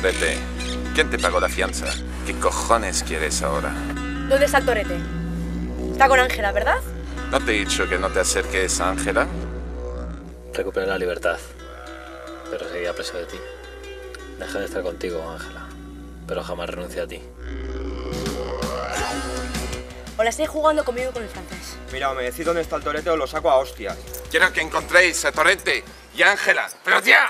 Torete, ¿quién te pagó la fianza? ¿Qué cojones quieres ahora? ¿Dónde está el torete? Está con Ángela, ¿verdad? ¿No te he dicho que no te acerques a Ángela? Recuperé la libertad, pero seguía preso de ti. Dejé de estar contigo, Ángela, pero jamás renuncié a ti. ¿O la estáis jugando conmigo con el francés? Mira, o me decís dónde está el torete o lo saco a hostias. Quiero que encontréis a Torrente y Ángela. ¡Pero ya!